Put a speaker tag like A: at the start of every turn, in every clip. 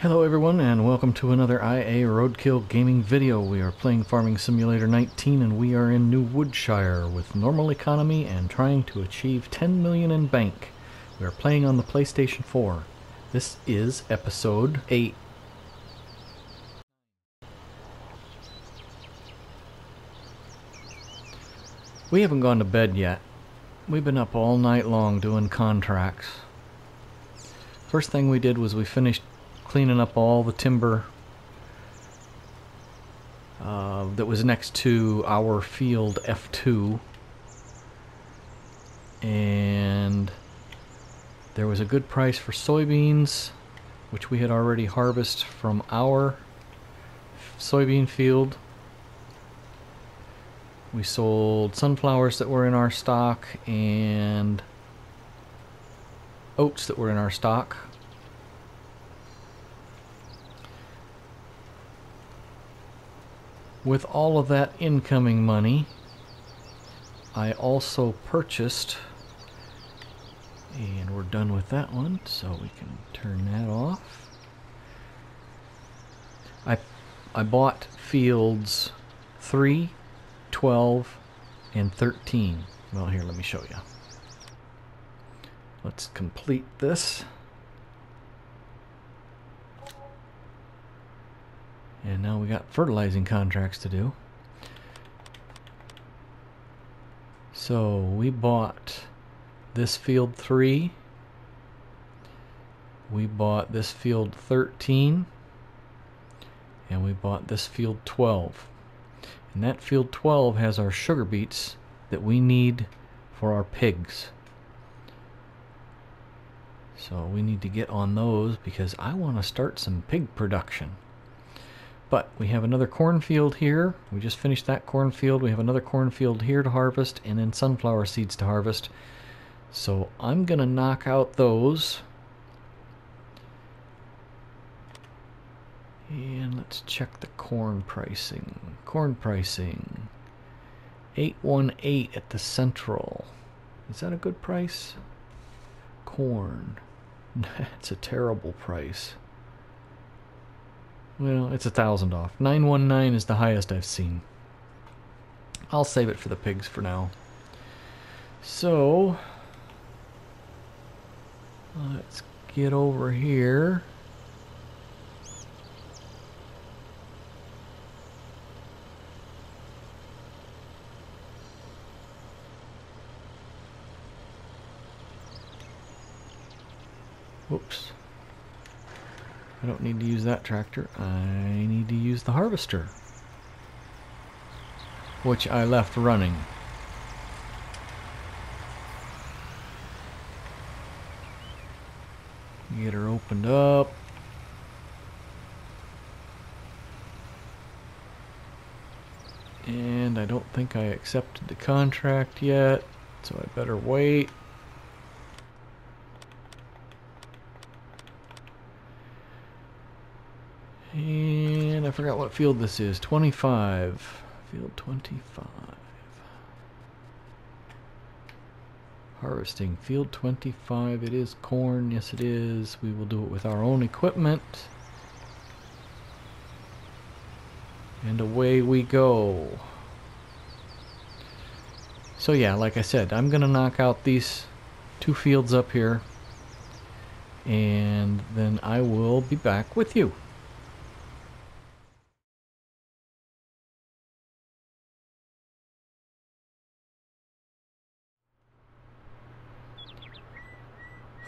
A: Hello everyone and welcome to another IA Roadkill gaming video. We are playing Farming Simulator 19 and we are in New Woodshire with normal economy and trying to achieve 10 million in bank. We are playing on the PlayStation 4. This is episode 8. We haven't gone to bed yet. We've been up all night long doing contracts. First thing we did was we finished cleaning up all the timber uh, that was next to our field F2 and there was a good price for soybeans which we had already harvested from our soybean field. We sold sunflowers that were in our stock and oats that were in our stock With all of that incoming money, I also purchased, and we're done with that one, so we can turn that off. I, I bought fields 3, 12, and 13. Well, here, let me show you. Let's complete this. And now we got fertilizing contracts to do. So we bought this field 3. We bought this field 13. And we bought this field 12. And that field 12 has our sugar beets that we need for our pigs. So we need to get on those because I want to start some pig production. But we have another cornfield here. We just finished that cornfield. We have another cornfield here to harvest and then sunflower seeds to harvest. So I'm going to knock out those. And let's check the corn pricing. Corn pricing. 818 at the central. Is that a good price? Corn. That's a terrible price. Well, it's a thousand off. 919 is the highest I've seen. I'll save it for the pigs for now. So, let's get over here. Whoops. I don't need to use that tractor. I need to use the harvester. Which I left running. Get her opened up. And I don't think I accepted the contract yet, so I better wait. And I forgot what field this is. 25. Field 25. Harvesting. Field 25. It is corn. Yes, it is. We will do it with our own equipment. And away we go. So yeah, like I said, I'm going to knock out these two fields up here. And then I will be back with you.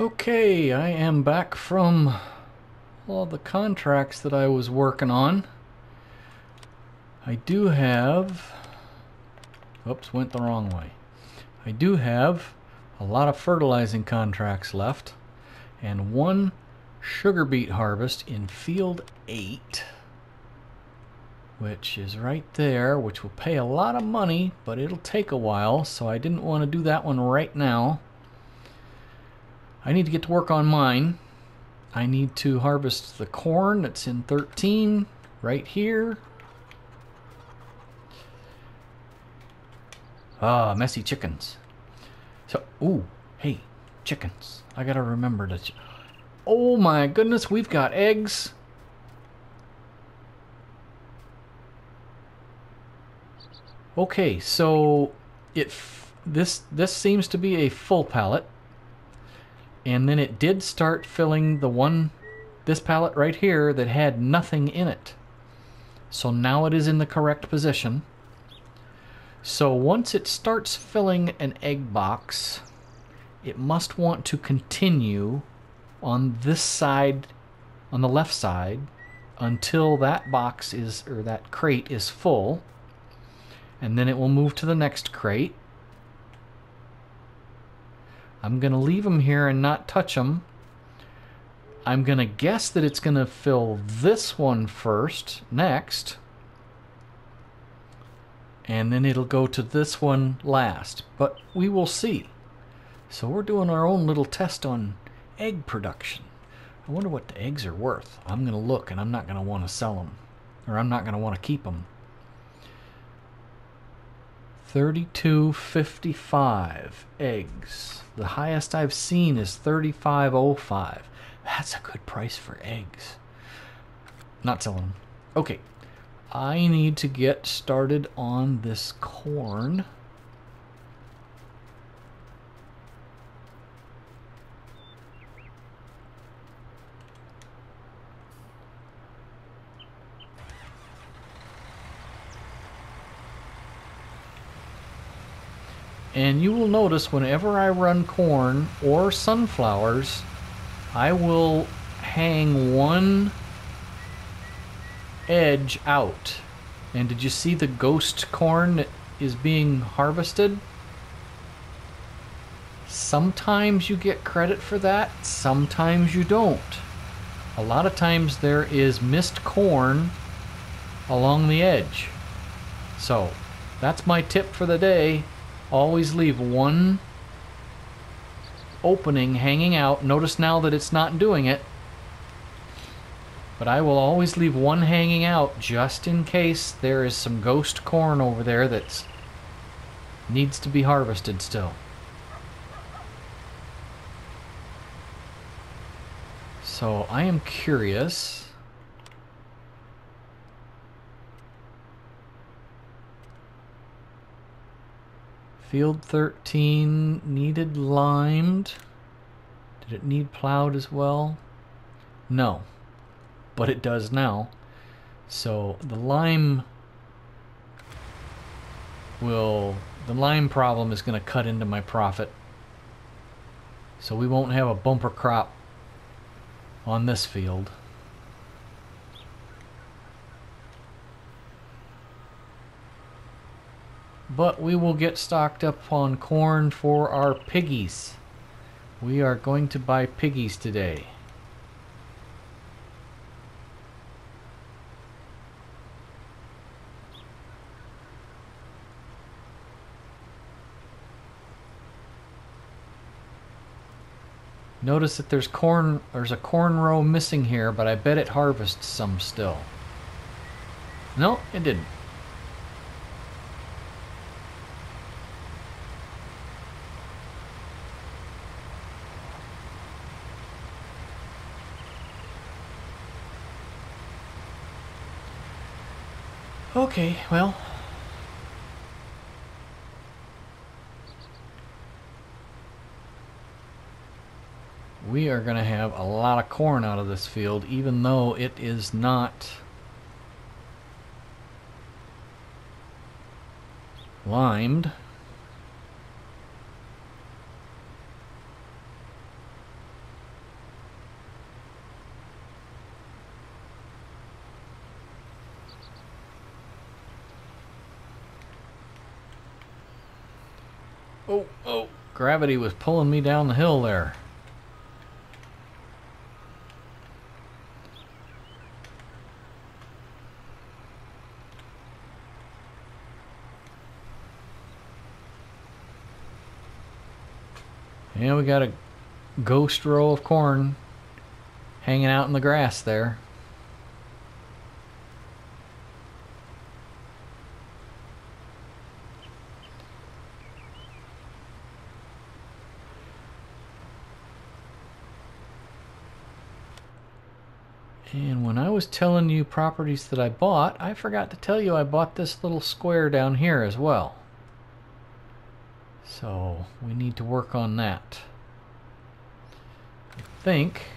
A: Okay, I am back from all the contracts that I was working on. I do have... Oops, went the wrong way. I do have a lot of fertilizing contracts left and one sugar beet harvest in field 8 which is right there which will pay a lot of money but it'll take a while so I didn't want to do that one right now I need to get to work on mine. I need to harvest the corn that's in 13 right here. Ah, messy chickens. So, ooh, hey, chickens. I gotta remember to... Oh my goodness, we've got eggs. Okay, so it this this seems to be a full palette and then it did start filling the one this pallet right here that had nothing in it. So now it is in the correct position. So once it starts filling an egg box, it must want to continue on this side, on the left side, until that box is, or that crate is full. And then it will move to the next crate. I'm going to leave them here and not touch them. I'm going to guess that it's going to fill this one first, next. And then it'll go to this one last. But we will see. So we're doing our own little test on egg production. I wonder what the eggs are worth. I'm going to look and I'm not going to want to sell them. Or I'm not going to want to keep them. 32.55 eggs. The highest I've seen is 35.05. That's a good price for eggs. Not selling them. Okay. I need to get started on this corn. And you will notice whenever I run corn or sunflowers, I will hang one edge out. And did you see the ghost corn that is being harvested? Sometimes you get credit for that, sometimes you don't. A lot of times there is missed corn along the edge. So, that's my tip for the day. Always leave one opening hanging out. Notice now that it's not doing it. But I will always leave one hanging out just in case there is some ghost corn over there that needs to be harvested still. So I am curious. Field 13 needed limed. Did it need plowed as well? No, but it does now. So the lime will, the lime problem is going to cut into my profit. So we won't have a bumper crop on this field. But we will get stocked up on corn for our piggies. We are going to buy piggies today. Notice that there's corn, there's a corn row missing here, but I bet it harvests some still. No, it didn't. Okay, well, we are going to have a lot of corn out of this field, even though it is not limed. Gravity was pulling me down the hill there. Yeah, we got a ghost row of corn hanging out in the grass there. And when I was telling you properties that I bought, I forgot to tell you I bought this little square down here as well. So we need to work on that. I think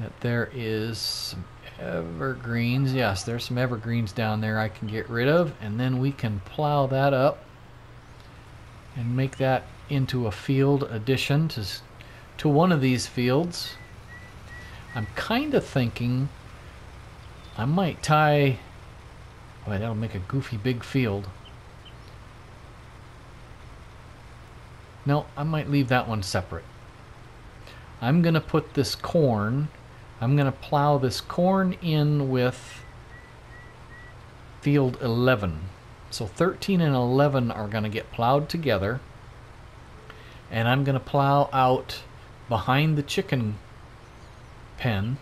A: that there is some evergreens. Yes, there's some evergreens down there I can get rid of. And then we can plow that up and make that into a field addition to, to one of these fields. I'm kind of thinking I might tie, well, that'll make a goofy big field. No, I might leave that one separate. I'm going to put this corn, I'm going to plow this corn in with field 11. So 13 and 11 are going to get plowed together. And I'm going to plow out behind the chicken pen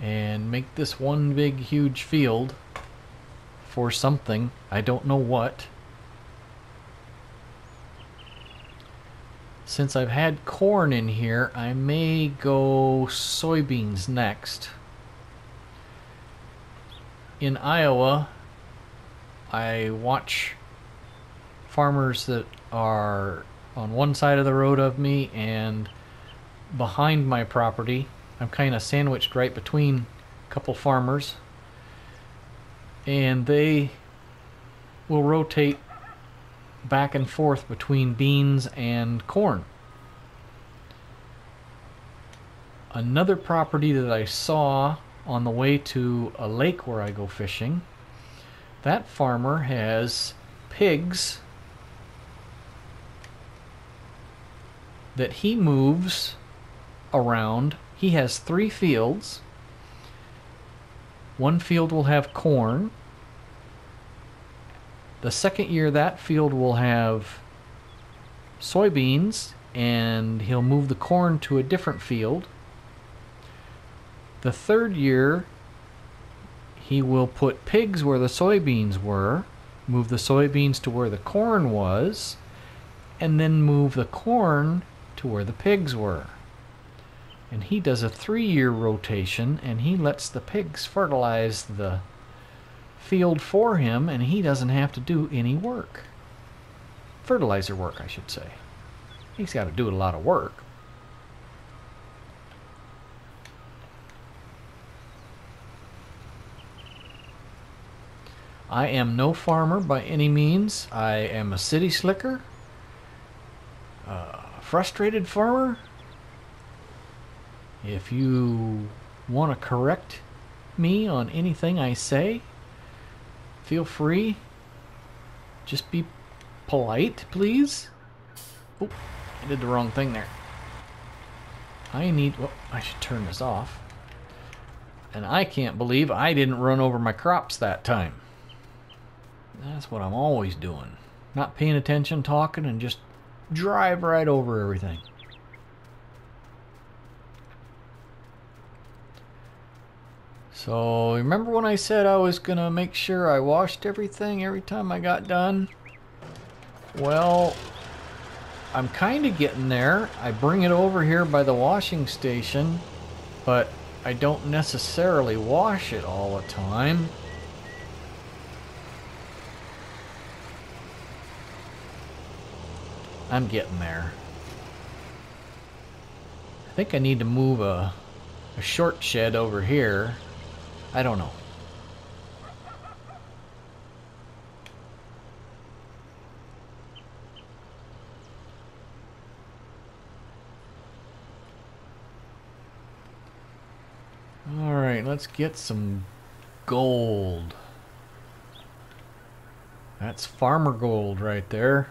A: and make this one big huge field for something. I don't know what. Since I've had corn in here, I may go soybeans next. In Iowa, I watch farmers that are on one side of the road of me and behind my property. I'm kind of sandwiched right between a couple farmers. And they will rotate back and forth between beans and corn. Another property that I saw on the way to a lake where I go fishing, that farmer has pigs that he moves around. He has three fields. One field will have corn. The second year, that field will have soybeans, and he'll move the corn to a different field. The third year, he will put pigs where the soybeans were, move the soybeans to where the corn was, and then move the corn to where the pigs were and he does a three-year rotation and he lets the pigs fertilize the field for him and he doesn't have to do any work. Fertilizer work I should say. He's got to do a lot of work. I am no farmer by any means. I am a city slicker a frustrated farmer if you want to correct me on anything I say, feel free. Just be polite, please. Oh, I did the wrong thing there. I need... Well, I should turn this off. And I can't believe I didn't run over my crops that time. That's what I'm always doing. Not paying attention, talking, and just drive right over everything. So remember when I said I was gonna make sure I washed everything every time I got done? Well, I'm kind of getting there. I bring it over here by the washing station, but I don't necessarily wash it all the time. I'm getting there. I think I need to move a, a short shed over here I don't know. Alright, let's get some gold. That's farmer gold right there.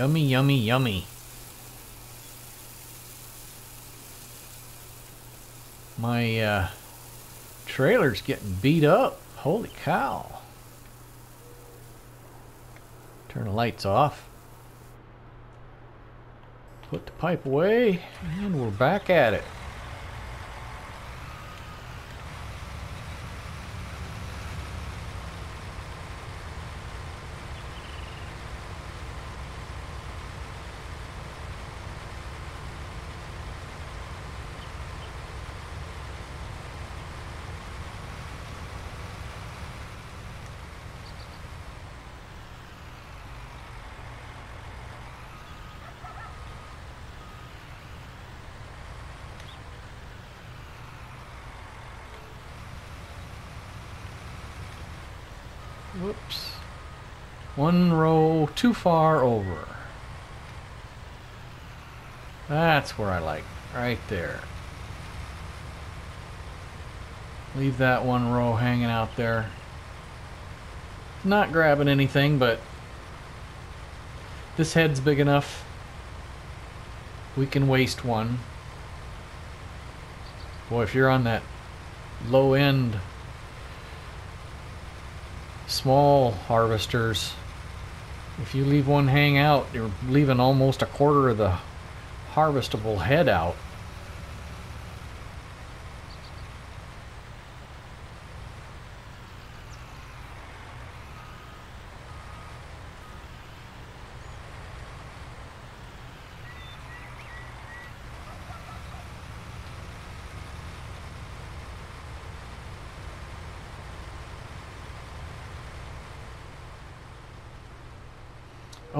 A: Yummy, yummy, yummy. My uh, trailer's getting beat up. Holy cow. Turn the lights off. Put the pipe away, and we're back at it. Whoops. One row too far over. That's where I like. Right there. Leave that one row hanging out there. Not grabbing anything, but this head's big enough. We can waste one. Boy, if you're on that low end small harvesters, if you leave one hang out, you're leaving almost a quarter of the harvestable head out.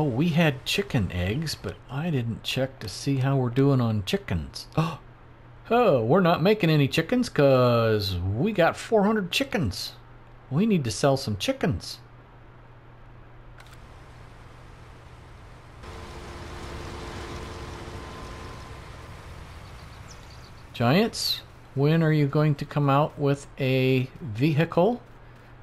A: Oh, we had chicken eggs, but I didn't check to see how we're doing on chickens. Oh, we're not making any chickens because we got 400 chickens. We need to sell some chickens. Giants, when are you going to come out with a vehicle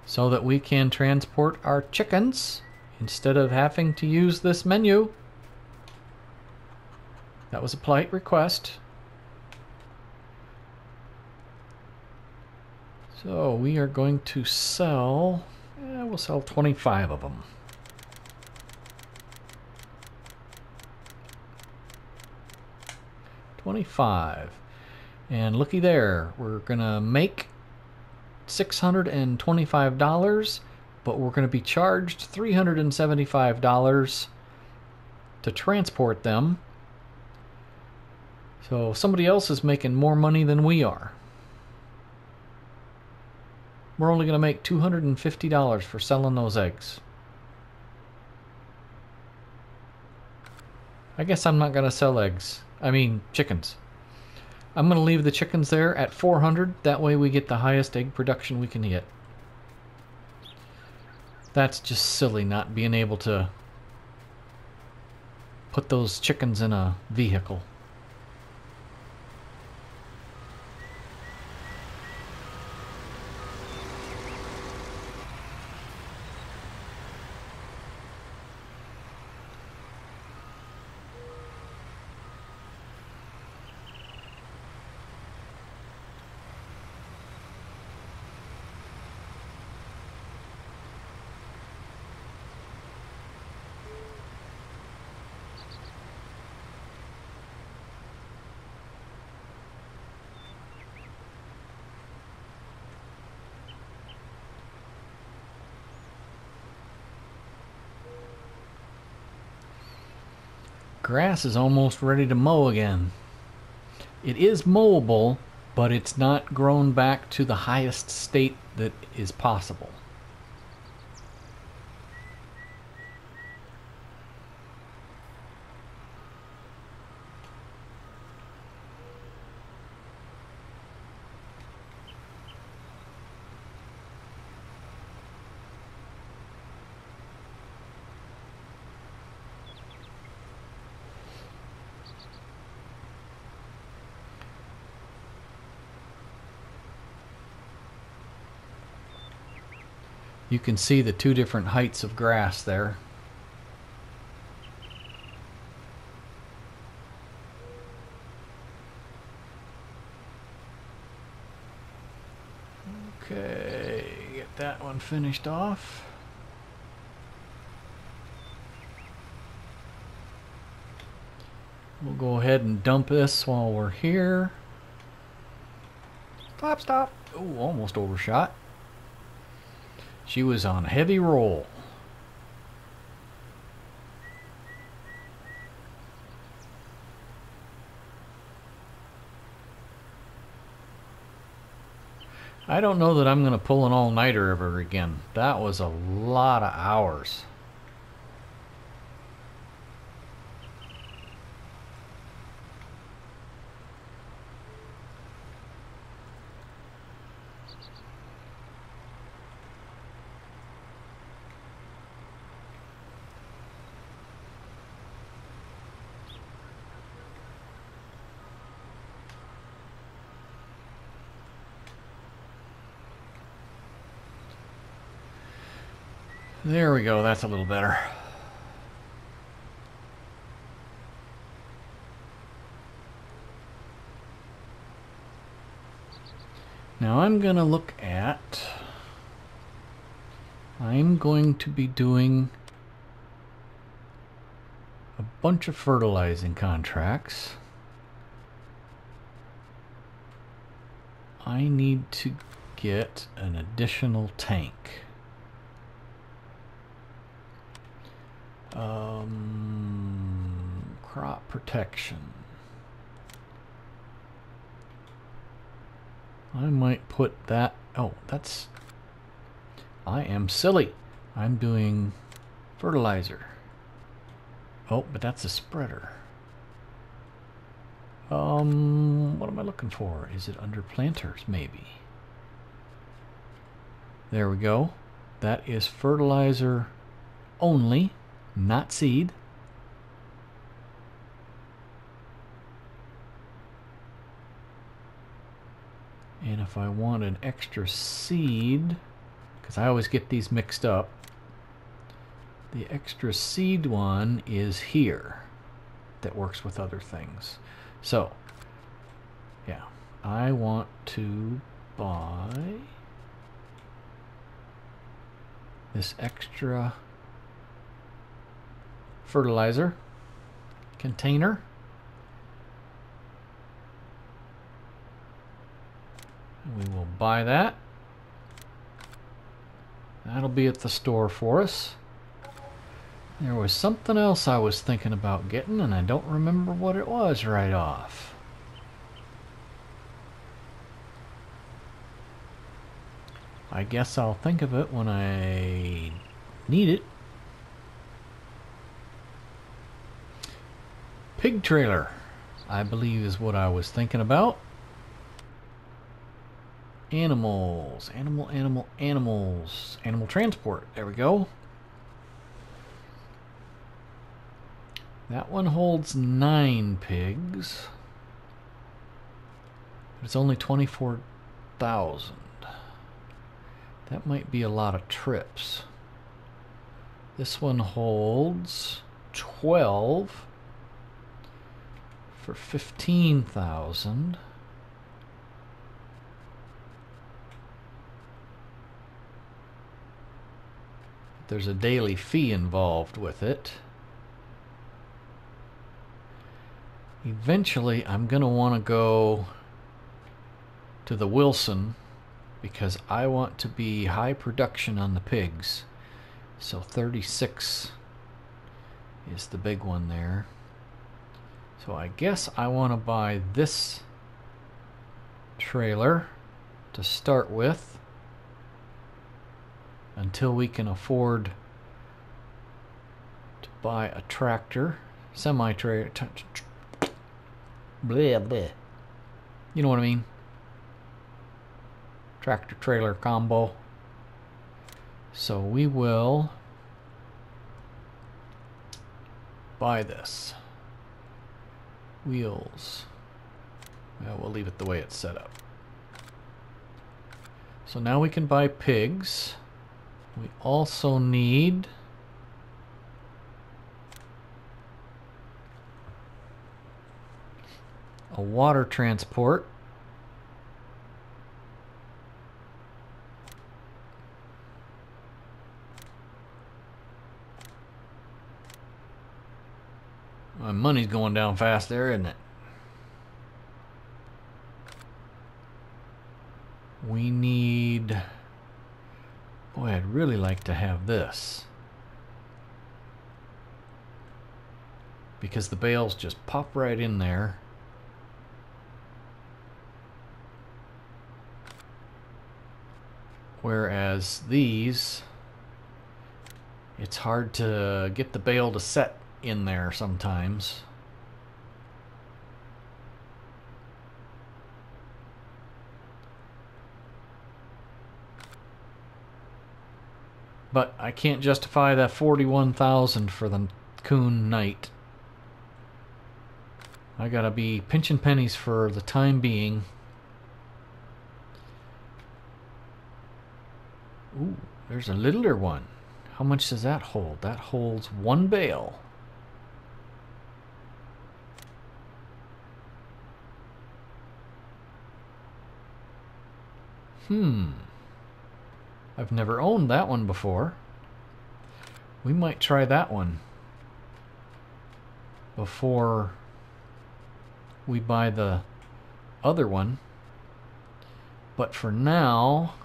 A: so that we can transport our chickens? Instead of having to use this menu. That was a polite request. So we are going to sell, eh, we'll sell 25 of them. Twenty-five, and looky there, we're gonna make six hundred and twenty-five dollars but we're going to be charged $375 to transport them. So somebody else is making more money than we are. We're only going to make $250 for selling those eggs. I guess I'm not going to sell eggs. I mean, chickens. I'm going to leave the chickens there at 400. That way we get the highest egg production we can get. That's just silly not being able to put those chickens in a vehicle. Grass is almost ready to mow again. It is mowable, but it's not grown back to the highest state that is possible. You can see the two different heights of grass there. Okay, get that one finished off. We'll go ahead and dump this while we're here. Stop, stop. Oh, almost overshot. She was on heavy roll. I don't know that I'm going to pull an all-nighter ever again. That was a lot of hours. There we go, that's a little better. Now I'm going to look at... I'm going to be doing a bunch of fertilizing contracts. I need to get an additional tank. Um, crop protection. I might put that... Oh, that's... I am silly. I'm doing fertilizer. Oh, but that's a spreader. Um, what am I looking for? Is it under planters, maybe? There we go. That is fertilizer only, not seed. And if I want an extra seed, because I always get these mixed up, the extra seed one is here that works with other things. So, yeah, I want to buy this extra fertilizer container. We will buy that. That'll be at the store for us. There was something else I was thinking about getting, and I don't remember what it was right off. I guess I'll think of it when I need it. Pig trailer, I believe is what I was thinking about. Animals, animal, animal, animals, animal transport. There we go. That one holds nine pigs. But it's only 24,000. That might be a lot of trips. This one holds 12 for 15,000. There's a daily fee involved with it. Eventually, I'm going to want to go to the Wilson because I want to be high production on the pigs. So 36 is the big one there. So I guess I want to buy this trailer to start with until we can afford to buy a tractor, semi-trailer, Blah, blah. You know what I mean? Tractor trailer combo. So we will buy this. Wheels. Well, we'll leave it the way it's set up. So now we can buy pigs. We also need a water transport. My money's going down fast there, isn't it? We need... Boy, I'd really like to have this. Because the bales just pop right in there. Whereas these, it's hard to get the bale to set in there sometimes. But I can't justify that 41,000 for the coon Knight. I gotta be pinching pennies for the time being. Ooh, there's a littler one. How much does that hold? That holds one bale. Hmm. I've never owned that one before. We might try that one before we buy the other one. But for now,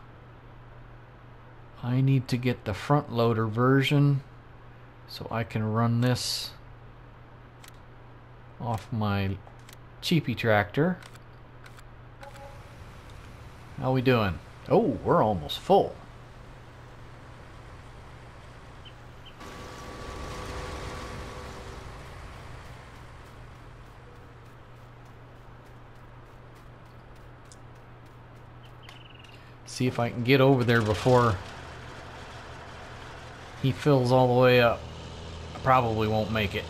A: I need to get the front loader version so I can run this off my cheapy tractor. How we doing? Oh, we're almost full. See if I can get over there before he fills all the way up. I probably won't make it.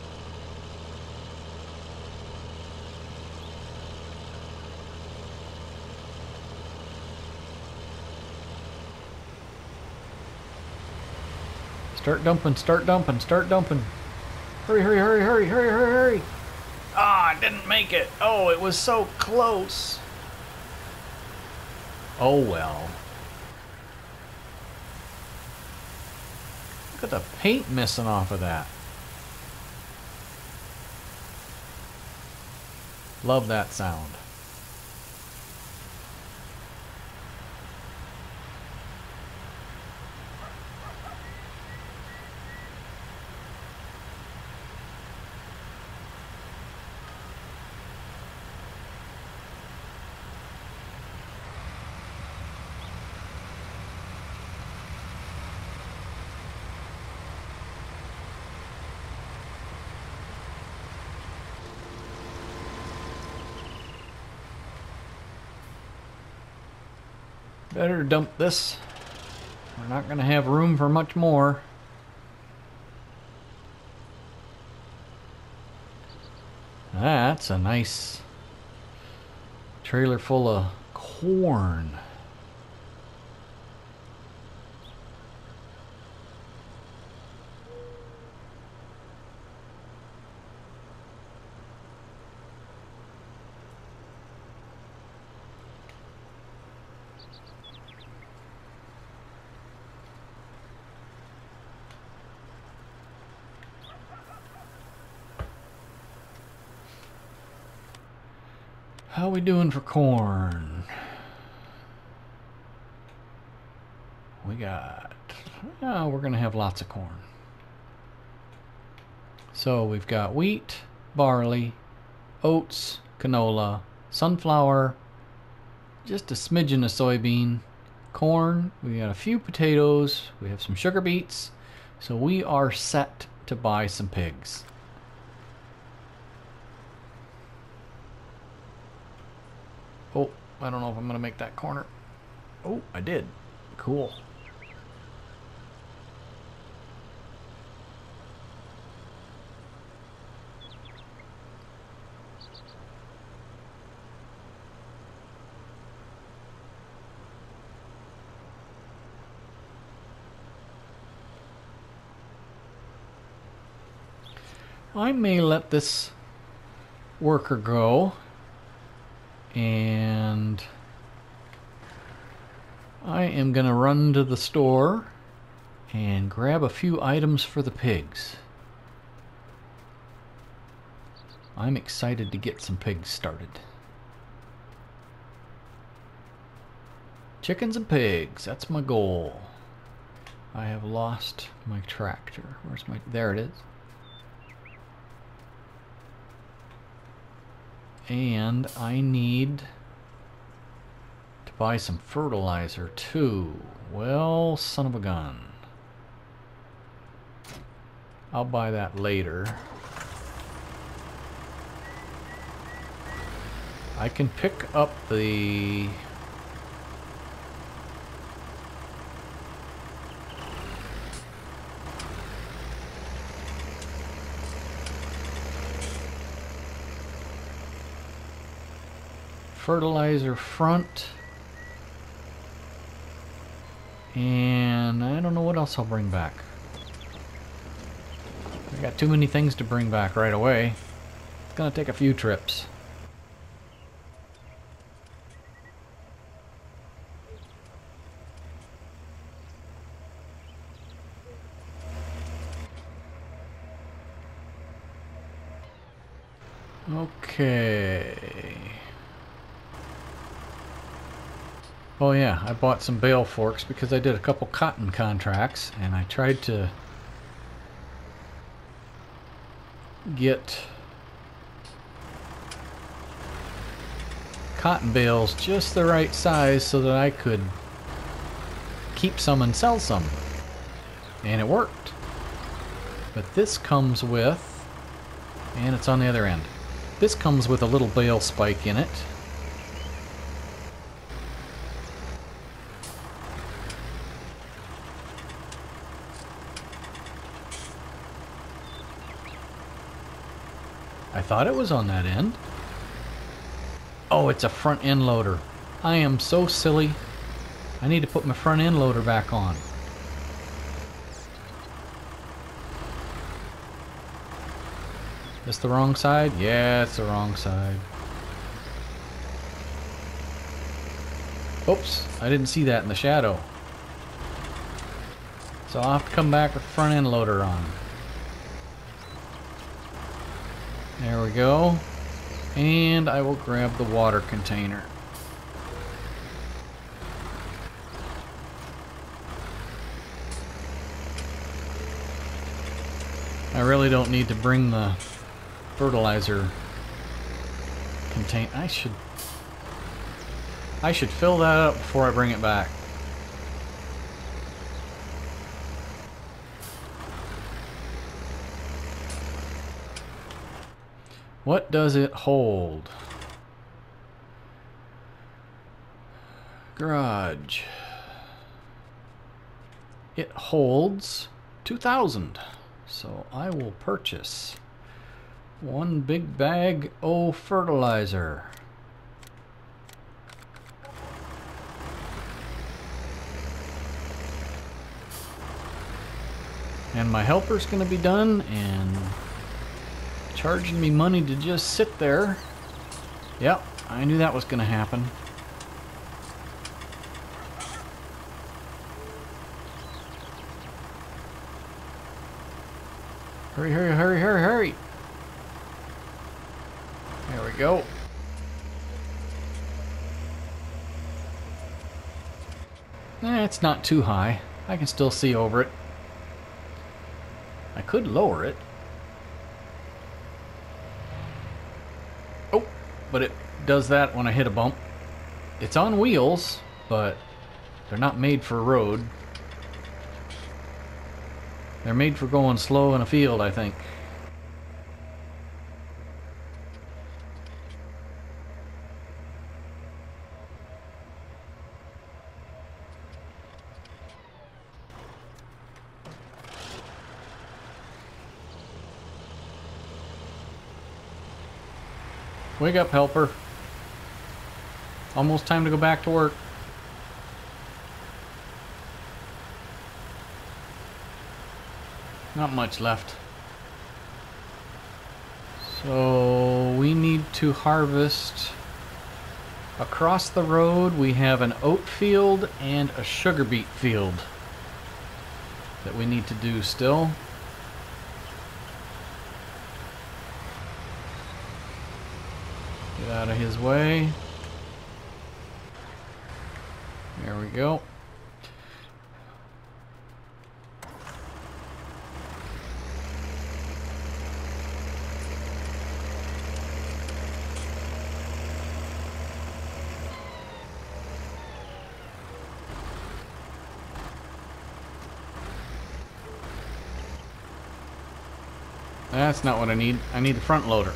A: Start dumping, start dumping, start dumping. Hurry, hurry, hurry, hurry, hurry, hurry, hurry. Ah, I didn't make it. Oh, it was so close. Oh well. Look at the paint missing off of that. Love that sound. Better dump this. We're not going to have room for much more. That's a nice trailer full of corn. How we doing for corn? We got, oh, we're going to have lots of corn. So we've got wheat, barley, oats, canola, sunflower, just a smidgen of soybean, corn, we got a few potatoes, we have some sugar beets, so we are set to buy some pigs. Oh, I don't know if I'm going to make that corner. Oh, I did. Cool. I may let this worker go and I am going to run to the store and grab a few items for the pigs. I'm excited to get some pigs started. Chickens and pigs, that's my goal. I have lost my tractor. Where's my, there it is. And I need to buy some fertilizer too. Well, son of a gun. I'll buy that later. I can pick up the fertilizer front. And I don't know what else I'll bring back. I got too many things to bring back right away. It's gonna take a few trips. Okay. Oh yeah, I bought some bale forks because I did a couple cotton contracts and I tried to get cotton bales just the right size so that I could keep some and sell some. And it worked. But this comes with, and it's on the other end. This comes with a little bale spike in it. Thought it was on that end. Oh, it's a front end loader. I am so silly. I need to put my front end loader back on. This the wrong side? Yeah, it's the wrong side. Oops, I didn't see that in the shadow. So I'll have to come back with front end loader on. There we go. And I will grab the water container. I really don't need to bring the fertilizer contain I should I should fill that up before I bring it back. What does it hold? Garage. It holds 2,000. So I will purchase one big bag of fertilizer. And my helper's going to be done and charging me money to just sit there. Yep, I knew that was going to happen. Hurry, hurry, hurry, hurry, hurry. There we go. Eh, it's not too high. I can still see over it. I could lower it. But it does that when I hit a bump. It's on wheels, but they're not made for road. They're made for going slow in a field, I think. Wake up, helper. Almost time to go back to work. Not much left. So we need to harvest across the road we have an oat field and a sugar beet field that we need to do still. Get out of his way. There we go. That's not what I need. I need the front loader.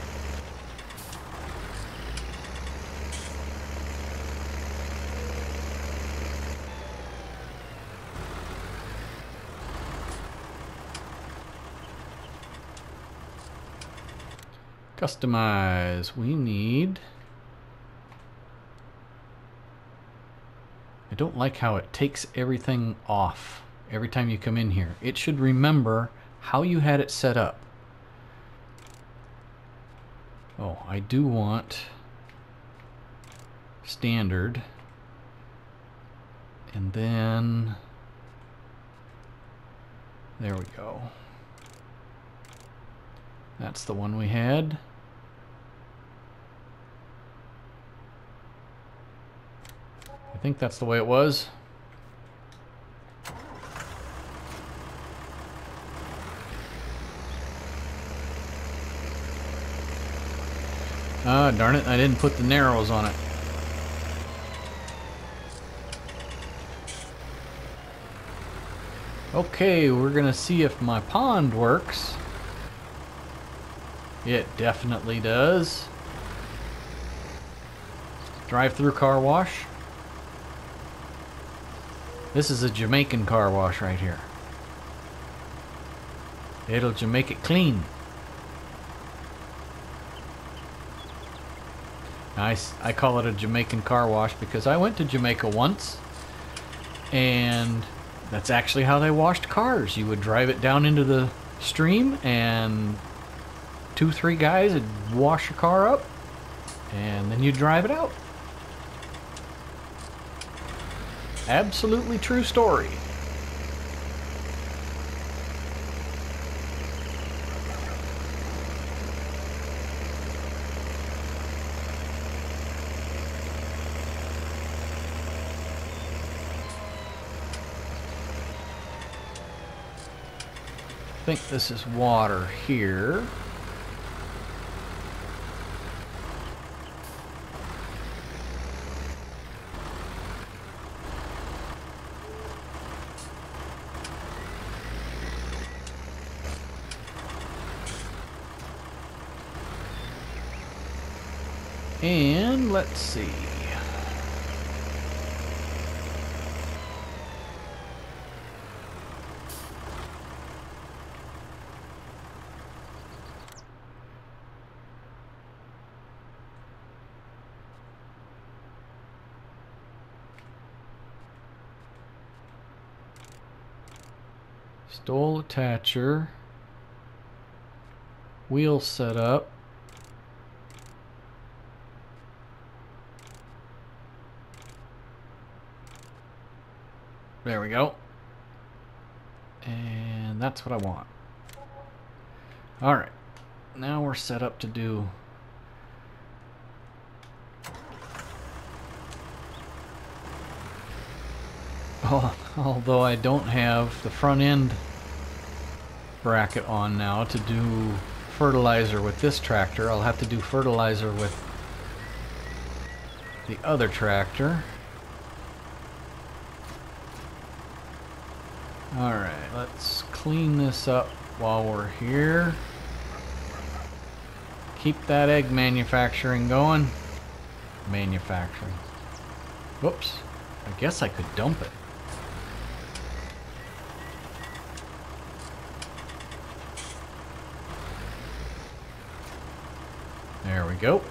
A: Customize. We need... I don't like how it takes everything off every time you come in here. It should remember how you had it set up. Oh, I do want standard. And then there we go. That's the one we had. Think that's the way it was. Ah, darn it, I didn't put the narrows on it. Okay, we're gonna see if my pond works. It definitely does. Drive-through car wash. This is a Jamaican car wash right here. It'll Jamaica it clean. I, I call it a Jamaican car wash because I went to Jamaica once and that's actually how they washed cars. You would drive it down into the stream and two, three guys would wash your car up and then you'd drive it out. Absolutely true story. I think this is water here. And let's see. Stole attacher. Wheel setup. There we go. And that's what I want. Alright. Now we're set up to do... Oh, although I don't have the front end bracket on now to do fertilizer with this tractor. I'll have to do fertilizer with the other tractor. Alright, let's clean this up while we're here. Keep that egg manufacturing going. Manufacturing. Whoops. I guess I could dump it. There we go.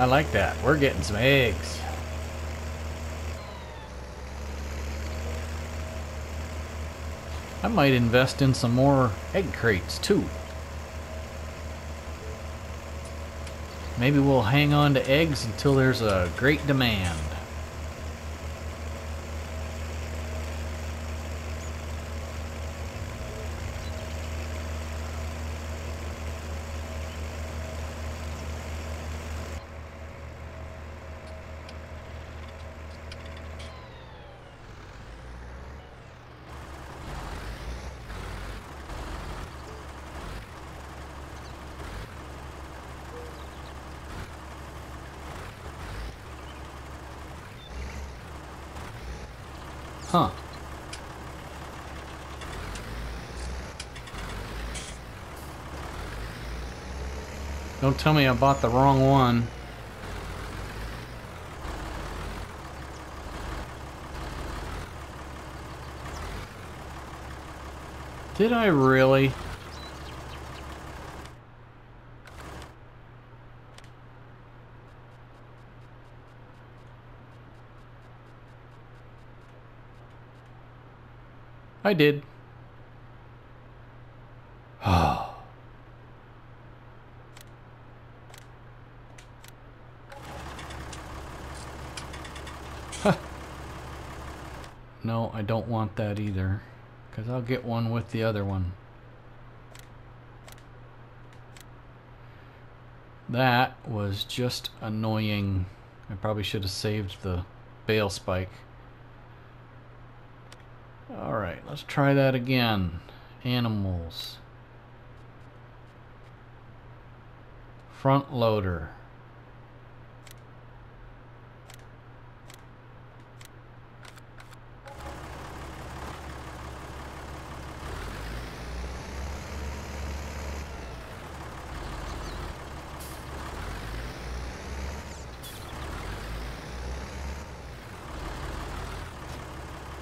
A: I like that. We're getting some eggs. I might invest in some more egg crates too. Maybe we'll hang on to eggs until there's a great demand. Huh. Don't tell me I bought the wrong one. Did I really? I did. Oh. No, I don't want that either. Because I'll get one with the other one. That was just annoying. I probably should have saved the bale spike. Alright, let's try that again. Animals. Front loader.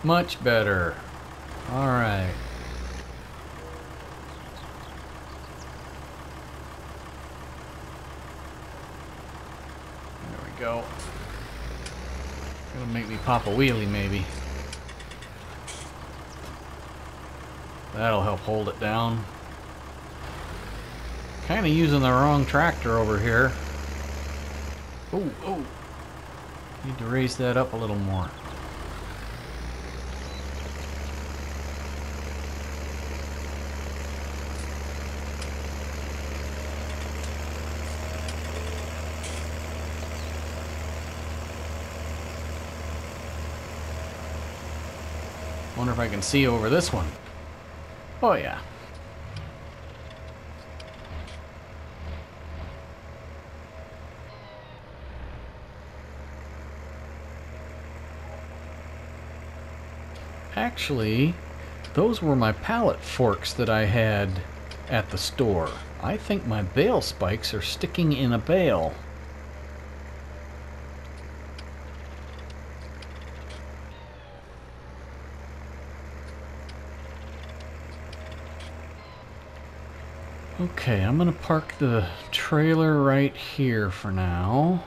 A: Much better. Alright. There we go. Gonna make me pop a wheelie maybe. That'll help hold it down. Kinda using the wrong tractor over here. Oh, oh. Need to raise that up a little more. If I can see over this one. Oh yeah. Actually, those were my pallet forks that I had at the store. I think my bale spikes are sticking in a bale. Okay, I'm gonna park the trailer right here for now.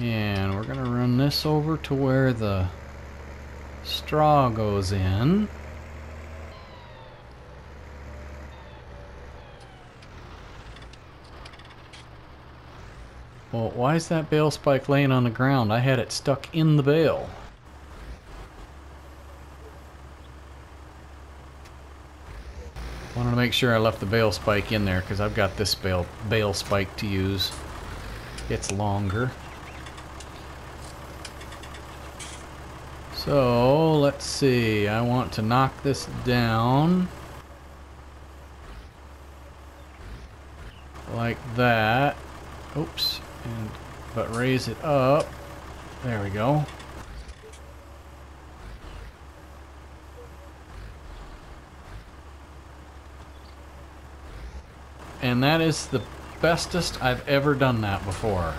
A: And we're gonna run this over to where the straw goes in. Well, why is that bale spike laying on the ground? I had it stuck in the bale. Wanted to make sure I left the bale spike in there because I've got this bale, bale spike to use. It's longer. So, let's see. I want to knock this down. Like that. Oops. And, but raise it up. There we go. And that is the bestest I've ever done that before.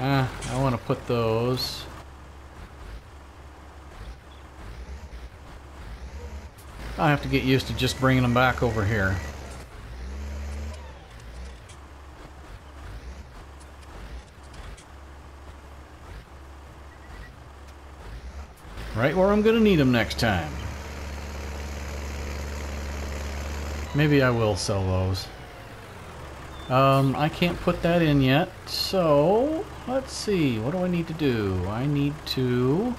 A: Ah, I want to put those. I have to get used to just bringing them back over here. Right where I'm going to need them next time. Maybe I will sell those. Um, I can't put that in yet, so let's see. What do I need to do? I need to...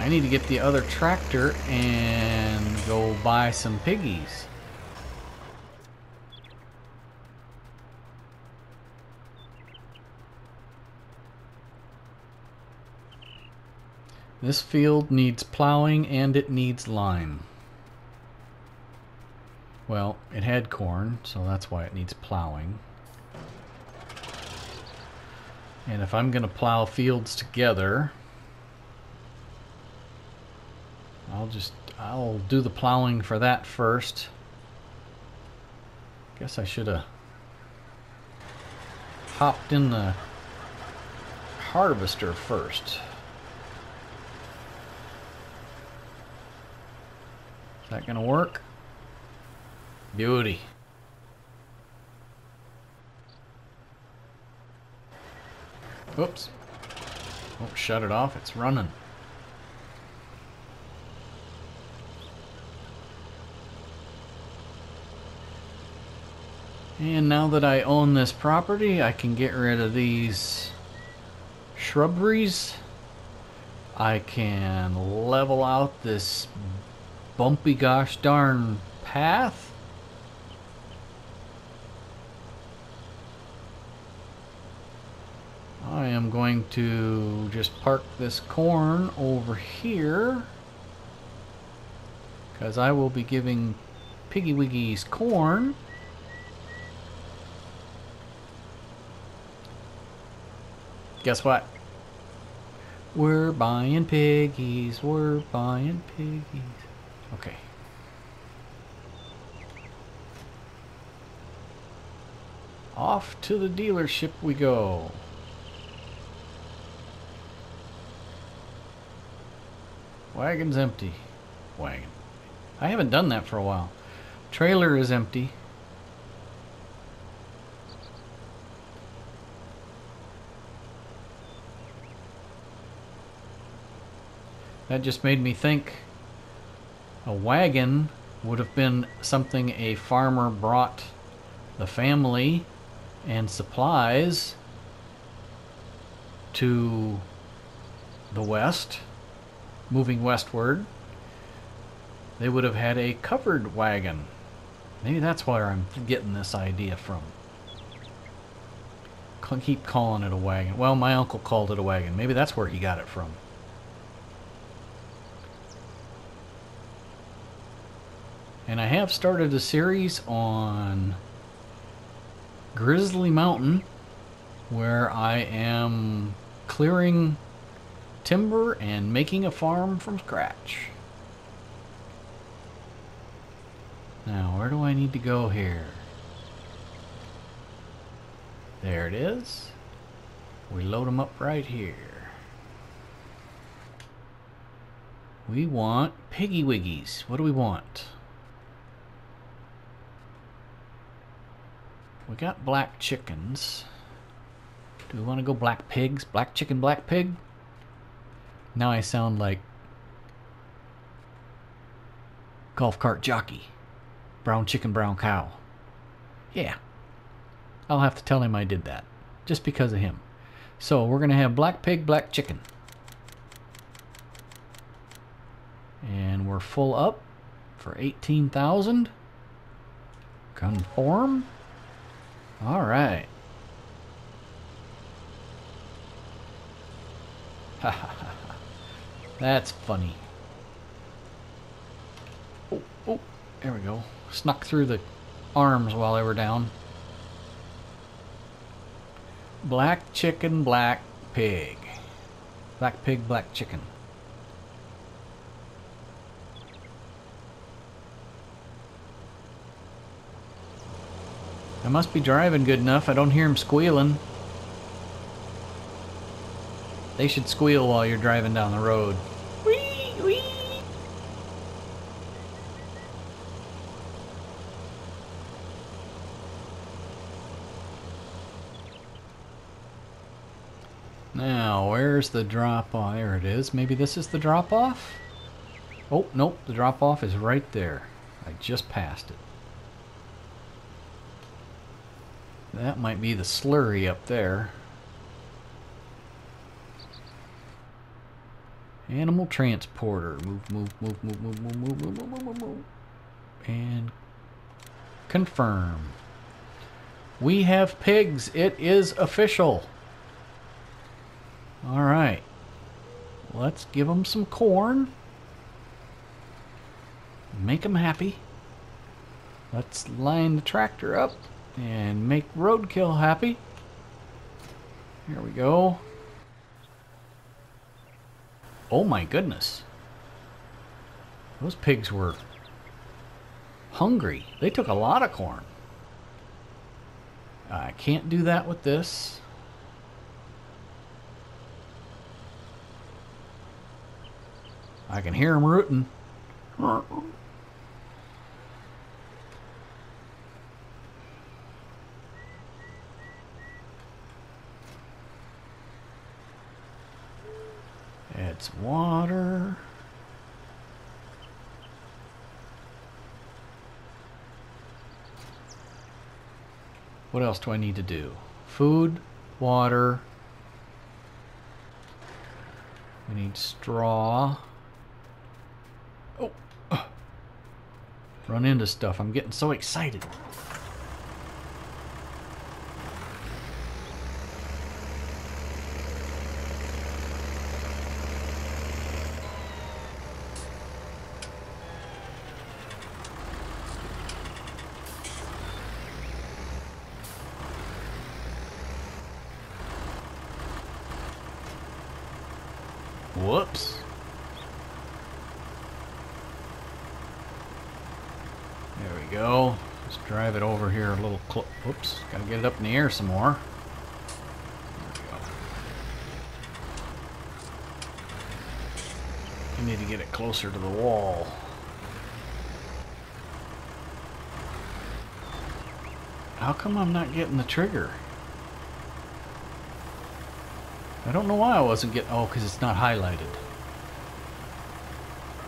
A: I need to get the other tractor and go buy some piggies. This field needs plowing and it needs lime. Well, it had corn, so that's why it needs plowing. And if I'm going to plow fields together, I'll just, I'll do the plowing for that first. Guess I should have hopped in the harvester first. Is that gonna work? Beauty. Oops. Oh, shut it off. It's running. And now that I own this property, I can get rid of these shrubberies. I can level out this bumpy gosh darn path. I am going to just park this corn over here because I will be giving Piggy Wiggy's corn. Guess what? We're buying piggies, we're buying piggies. Okay. Off to the dealership we go. Wagon's empty. Wagon. I haven't done that for a while. Trailer is empty. That just made me think a wagon would have been something a farmer brought the family and supplies to the west, moving westward. They would have had a covered wagon. Maybe that's where I'm getting this idea from. Keep calling it a wagon. Well, my uncle called it a wagon. Maybe that's where he got it from. And I have started a series on Grizzly Mountain where I am clearing timber and making a farm from scratch. Now, where do I need to go here? There it is. We load them up right here. We want Piggy Wiggies. What do we want? We got black chickens. Do we want to go black pigs? Black chicken, black pig? Now I sound like golf cart jockey. Brown chicken, brown cow. Yeah. I'll have to tell him I did that. Just because of him. So we're going to have black pig, black chicken. And we're full up for 18,000. Conform. All right. That's funny. Oh, oh, there we go. Snuck through the arms while they were down. Black chicken, black pig. Black pig, black chicken. I must be driving good enough. I don't hear them squealing. They should squeal while you're driving down the road. Now, where's the drop off? There it is. Maybe this is the drop off? Oh, nope. The drop off is right there. I just passed it. That might be the slurry up there. Animal transporter. Move, move, move, move, move, move, move, move, move, move, move. And confirm. We have pigs. It is official. All right. Let's give them some corn. Make them happy. Let's line the tractor up and make roadkill happy. Here we go. Oh my goodness. Those pigs were hungry. They took a lot of corn. I can't do that with this. I can hear them rooting. That's water. What else do I need to do? Food, water. We need straw. Oh. Run into stuff. I'm getting so excited. Whoops. There we go. Let's drive it over here a little close. Whoops. Gotta get it up in the air some more. I need to get it closer to the wall. How come I'm not getting the trigger? I don't know why I wasn't getting... Oh, because it's not highlighted.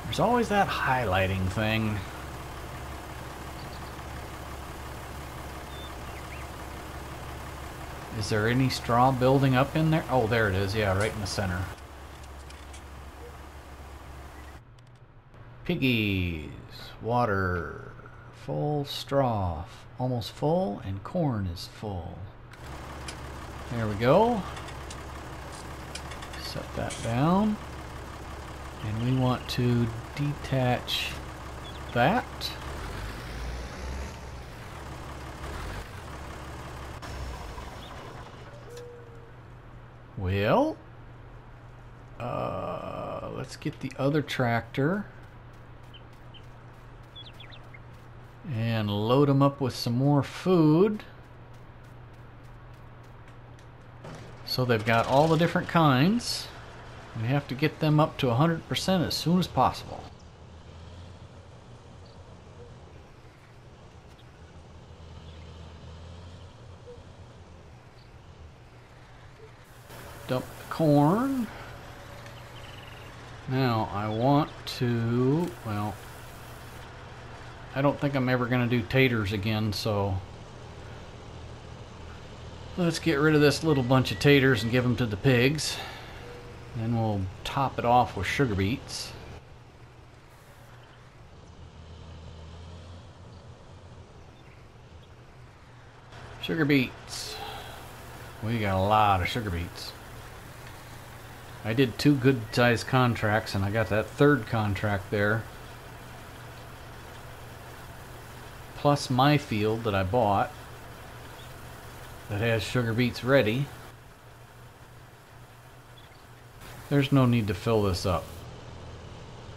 A: There's always that highlighting thing. Is there any straw building up in there? Oh, there it is. Yeah, right in the center. Piggies. Water. Full straw. Almost full, and corn is full. There we go. Set that down. And we want to detach that. Well, uh, let's get the other tractor and load them up with some more food. So they've got all the different kinds. We have to get them up to 100% as soon as possible. Dump the corn. Now I want to, well, I don't think I'm ever going to do taters again, so Let's get rid of this little bunch of taters and give them to the pigs. Then we'll top it off with sugar beets. Sugar beets. We got a lot of sugar beets. I did two good sized contracts and I got that third contract there. Plus my field that I bought that has sugar beets ready. There's no need to fill this up.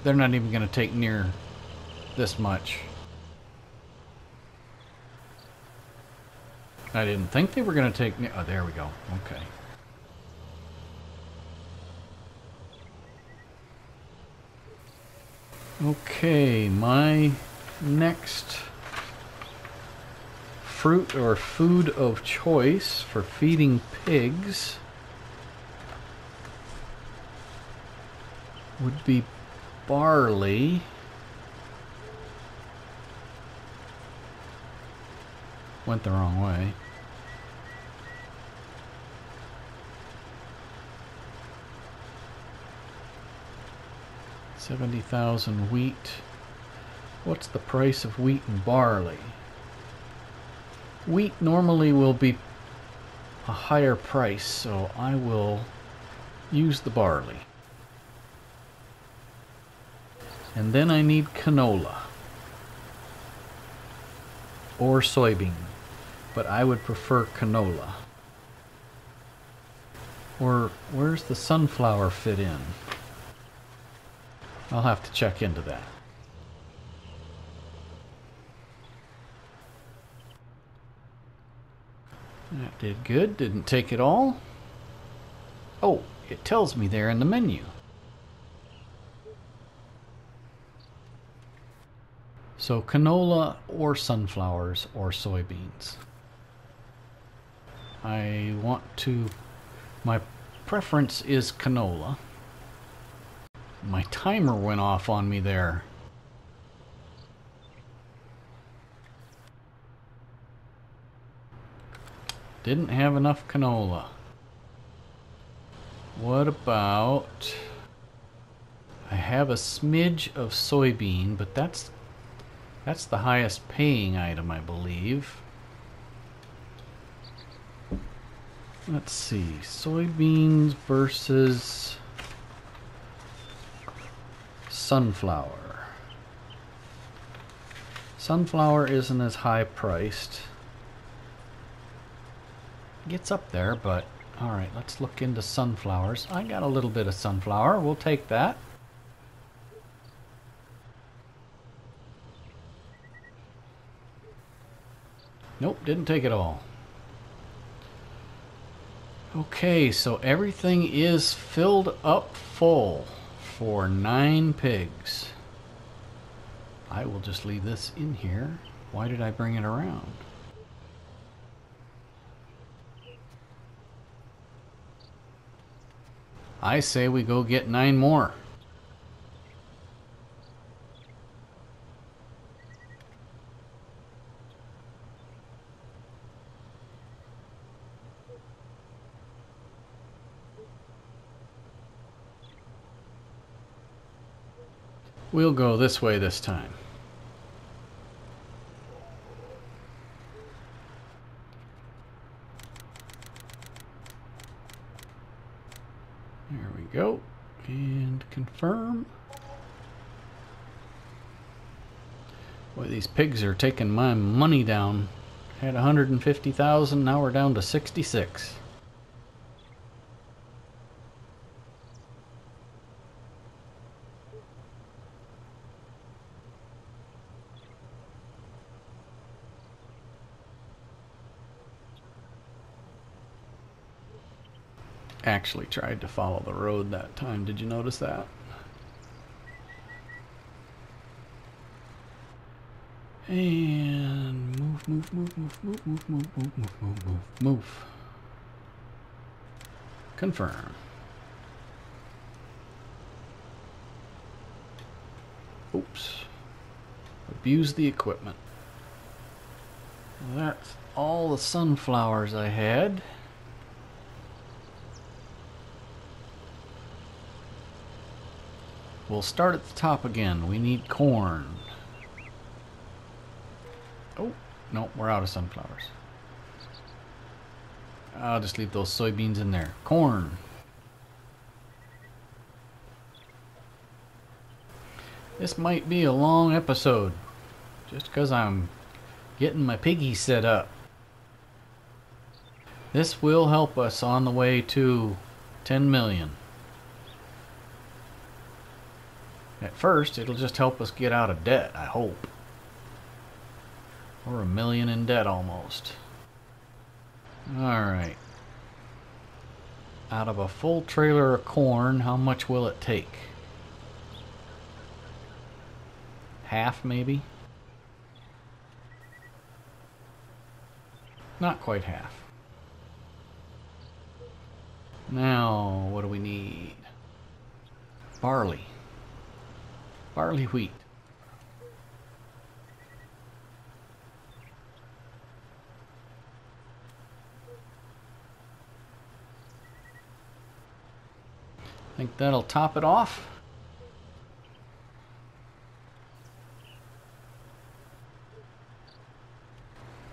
A: They're not even going to take near this much. I didn't think they were going to take... Oh, there we go. Okay. Okay, my next fruit or food of choice for feeding pigs would be barley. Went the wrong way. Seventy thousand wheat. What's the price of wheat and barley? Wheat normally will be a higher price, so I will use the barley. And then I need canola or soybean, but I would prefer canola. Or where's the sunflower fit in? I'll have to check into that. That did good. Didn't take it all. Oh, it tells me there in the menu. So canola or sunflowers or soybeans. I want to, my preference is canola. My timer went off on me there. Didn't have enough canola. What about... I have a smidge of soybean, but that's that's the highest paying item, I believe. Let's see, soybeans versus sunflower. Sunflower isn't as high priced. Gets up there, but alright, let's look into sunflowers. I got a little bit of sunflower, we'll take that. Nope, didn't take it all. Okay, so everything is filled up full for nine pigs. I will just leave this in here. Why did I bring it around? I say we go get nine more. We'll go this way this time. There we go. And confirm. Boy, these pigs are taking my money down. Had 150,000, now we're down to 66. Actually tried to follow the road that time. Did you notice that? And move, move, move, move, move, move, move, move, move, move, move, move. Confirm. Oops. Abuse the equipment. That's all the sunflowers I had. We'll start at the top again. We need corn. Oh, no, we're out of sunflowers. I'll just leave those soybeans in there. Corn. This might be a long episode. Just because I'm getting my piggy set up. This will help us on the way to 10 million. At first, it'll just help us get out of debt, I hope. We're a million in debt almost. Alright. Out of a full trailer of corn, how much will it take? Half, maybe? Not quite half. Now, what do we need? Barley barley wheat. I Think that'll top it off.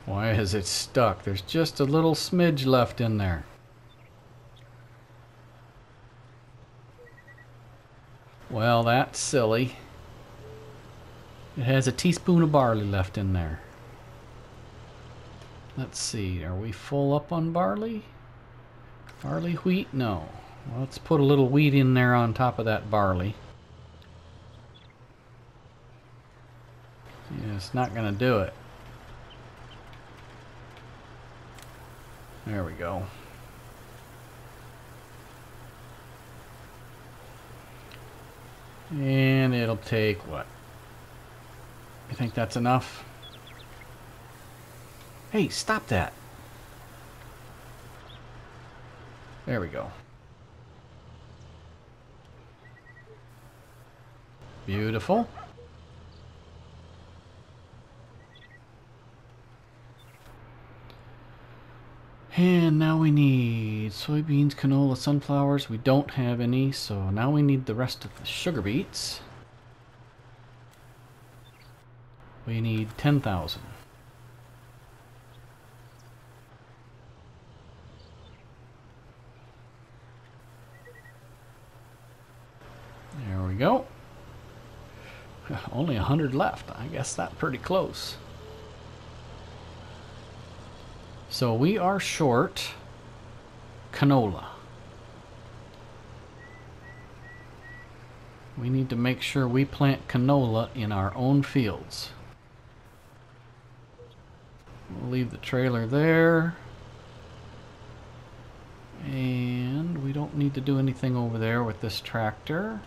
A: Why is it stuck? There's just a little smidge left in there. Well, that's silly. It has a teaspoon of barley left in there. Let's see, are we full up on barley? Barley wheat? No. Let's put a little wheat in there on top of that barley. Yeah, it's not going to do it. There we go. And it'll take what? You think that's enough? Hey, stop that. There we go. Beautiful. And now we need soybeans, canola, sunflowers. We don't have any, so now we need the rest of the sugar beets. We need 10,000. There we go. Only a hundred left. I guess that's pretty close. So we are short canola. We need to make sure we plant canola in our own fields. Leave the trailer there. And we don't need to do anything over there with this tractor.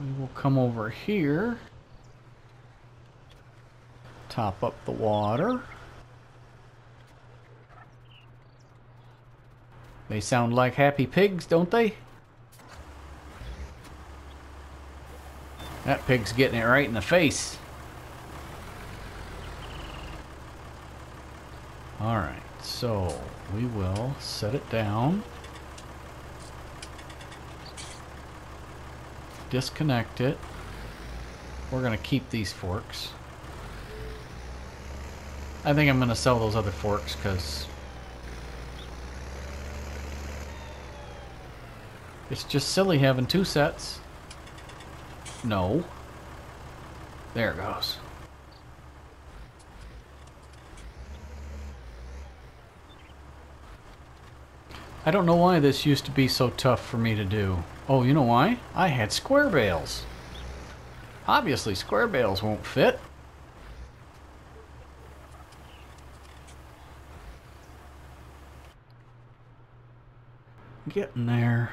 A: We will come over here. Top up the water. They sound like happy pigs, don't they? That pig's getting it right in the face. Alright, so we will set it down. Disconnect it. We're going to keep these forks. I think I'm going to sell those other forks because it's just silly having two sets. No. There it goes. I don't know why this used to be so tough for me to do. Oh, you know why? I had square bales. Obviously, square bales won't fit. Getting there.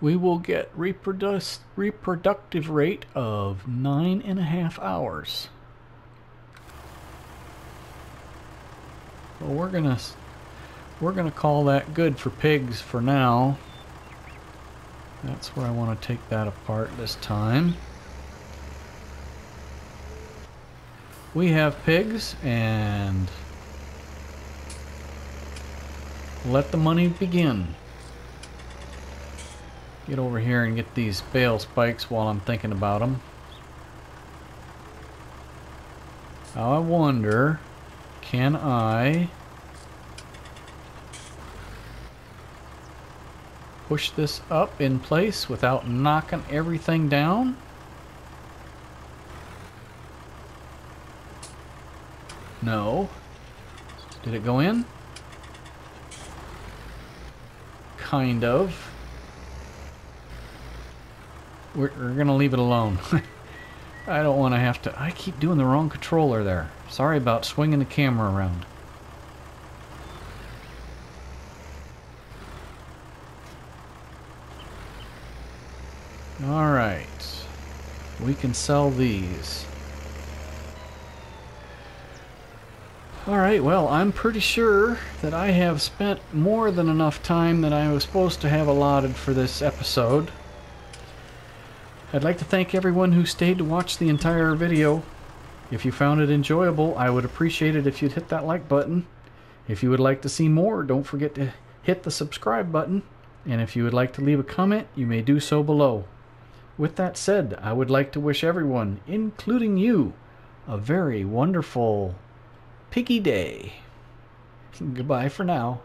A: We will get reproduce, reproductive rate of nine and a half hours. Well, we're gonna we're gonna call that good for pigs for now. That's where I want to take that apart this time. We have pigs and let the money begin. Get over here and get these bale spikes while I'm thinking about them. Now I wonder, can I push this up in place without knocking everything down? No. Did it go in? Kind of. We're, we're gonna leave it alone. I don't want to have to... I keep doing the wrong controller there. Sorry about swinging the camera around. Alright. We can sell these. Alright, well, I'm pretty sure that I have spent more than enough time that I was supposed to have allotted for this episode. I'd like to thank everyone who stayed to watch the entire video. If you found it enjoyable, I would appreciate it if you'd hit that like button. If you would like to see more, don't forget to hit the subscribe button. And if you would like to leave a comment, you may do so below. With that said, I would like to wish everyone, including you, a very wonderful piggy day. Goodbye for now.